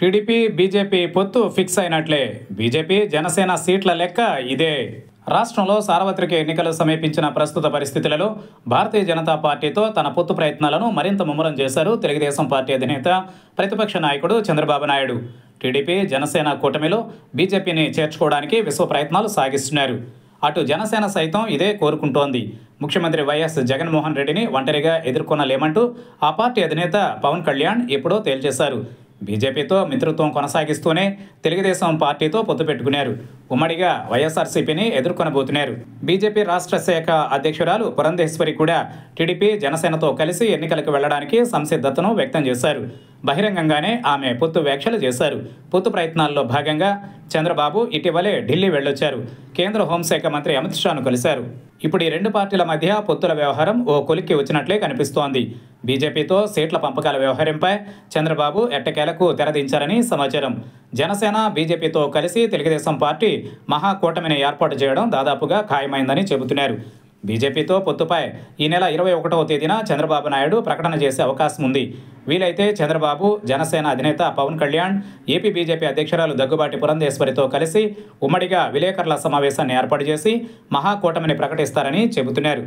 TDP BJP పొత్తు fix అయినట్లే. BJP Janasena సీట్ల లెక్క ఇదే. రాష్ట్రంలో సార్వత్రిక ఎన్నికలు సమీపించిన ప్రస్తుత పరిస్థితులలో భారతీయ జనతా పార్టీతో తన పొత్తు ప్రయత్నాలను మరింత ముమ్మరం చేశారు తెలుగుదేశం పార్టీ అధినేత ప్రతిపక్ష నాయకుడు చంద్రబాబు నాయుడు. టీడీపీ జనసేన కూటమిలో బీజేపీని చేర్చుకోవడానికి విశ్వ ప్రయత్నాలు సాగిస్తున్నారు. అటు జనసేన సైతం ఇదే కోరుకుంటోంది. ముఖ్యమంత్రి వైఎస్ జగన్మోహన్ రెడ్డిని ఒంటరిగా ఎదుర్కొనలేమంటూ ఆ పార్టీ అధినేత పవన్ కళ్యాణ్ ఎప్పుడో తేల్చేశారు. బీజేపీతో మిత్రత్వం కొనసాగిస్తూనే తెలుగుదేశం పార్టీతో పొత్తు పెట్టుకున్నారు. ఉమ్మడిగా వైఎస్ఆర్సీపీని ఎదుర్కొనబోతున్నారు. బీజేపీ రాష్ట్ర శాఖ అధ్యక్షురాలు పురంధేశ్వరి కూడా టీడీపీ జనసేనతో కలిసి ఎన్నికలకు వెళ్ళడానికి సంసిద్ధతను వ్యక్తం చేశారు. బహిరంగంగానే ఆమె పొత్తు వ్యాఖ్యలు చేశారు. పొత్తు ప్రయత్నాల్లో భాగంగా చంద్రబాబు ఇటీవలే ఢిల్లీ వెళ్ళొచ్చారు. కేంద్ర హోంశాఖ మంత్రి అమిత్ షాను కలిశారు. ఇప్పుడు ఈ రెండు పార్టీల మధ్య పొత్తుల వ్యవహారం ఓ కొలిక్కి వచ్చినట్లే కనిపిస్తోంది. బీజేపీతో సీట్ల పంపకాల వ్యవహారంపై చంద్రబాబు ఎట్టకేలకు తెరదించారని సమాచారం. జనసేన బీజేపీతో కలిసి తెలుగుదేశం పార్టీ మహాకూటమిని ఏర్పాటు చేయడం దాదాపుగా ఖాయమైందని చెబుతున్నారు. బీజేపీతో పొత్తుపై ఈ నెల ఇరవై ఒకటవ తేదీన చంద్రబాబు నాయుడు ప్రకటన చేసే అవకాశం ఉంది. వీలైతే చంద్రబాబు జనసేన అధినేత పవన్ కళ్యాణ్ ఏపీ బీజేపీ అధ్యక్షురాలు దగ్గుబాటి పురంధేశ్వరితో కలిసి ఉమ్మడిగా విలేకరుల సమావేశాన్ని ఏర్పాటు చేసి మహాకూటమిని ప్రకటిస్తారని చెబుతున్నారు.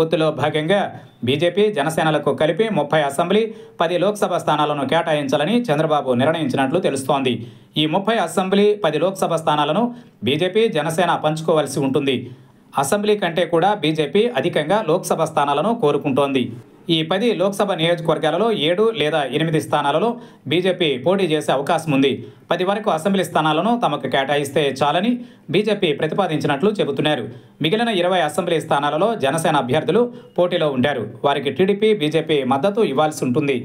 పొత్తులో భాగంగా బీజేపీ జనసేనలకు కలిపి ముప్పై అసెంబ్లీ పది లోక్సభ స్థానాలను కేటాయించాలని చంద్రబాబు నిర్ణయించినట్లు తెలుస్తోంది. ఈ ముప్పై అసెంబ్లీ పది లోక్సభ స్థానాలను బీజేపీ జనసేన పంచుకోవాల్సి ఉంటుంది. అసెంబ్లీ కంటే కూడా బీజేపీ అధికంగా లోక్సభ స్థానాలను కోరుకుంటోంది. ఈ పది లోక్సభ నియోజకవర్గాలలో ఏడు లేదా ఎనిమిది స్థానాలలో బీజేపీ పోటీ చేసే అవకాశం ఉంది. పది వరకు అసెంబ్లీ స్థానాలను తమకు కేటాయిస్తే చాలని బీజేపీ ప్రతిపాదించినట్లు చెబుతున్నారు. మిగిలిన ఇరవై అసెంబ్లీ స్థానాలలో జనసేన అభ్యర్థులు పోటీలో ఉంటారు వారికి టీడీపీ బీజేపీ మద్దతు ఇవ్వాల్సి ఉంటుంది.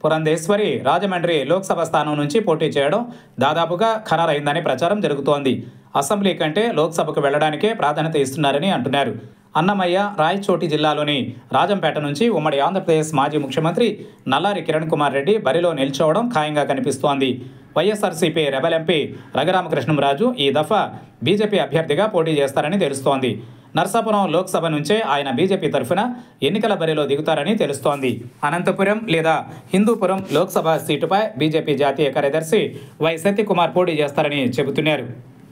పురంధేశ్వరి రాజమండ్రి లోక్సభ స్థానం నుంచి పోటీ చేయడం దాదాపుగా ఖరారైందని ప్రచారం జరుగుతోంది. అసెంబ్లీ కంటే లోక్సభకు వెళ్ళడానికే ప్రాధాన్యత ఇస్తున్నారని అంటున్నారు. అన్నమయ్య రాయచోటి జిల్లాలోని రాజంపేట నుంచి ఉమ్మడి ఆంధ్రప్రదేశ్ మాజీ ముఖ్యమంత్రి నల్లారి కిరణ్ కుమార్ రెడ్డి బరిలో నిల్చోవడం ఖాయంగా కనిపిస్తోంది. వైఎస్ఆర్సీపీ రెబల్ ఎంపీ రఘురామకృష్ణంరాజు ఈ దఫా బీజేపీ అభ్యర్థిగా పోటీ చేస్తారని తెలుస్తోంది. నర్సాపురం లోక్సభ నుంచే ఆయన బీజేపీ తరఫున ఎన్నికల బరిలో దిగుతారని తెలుస్తోంది. అనంతపురం లేదా హిందూపురం లోక్సభ సీటుపై బీజేపీ జాతీయ కార్యదర్శి వై సత్యకుమార్ పోటీ చేస్తారని చెబుతున్నారు.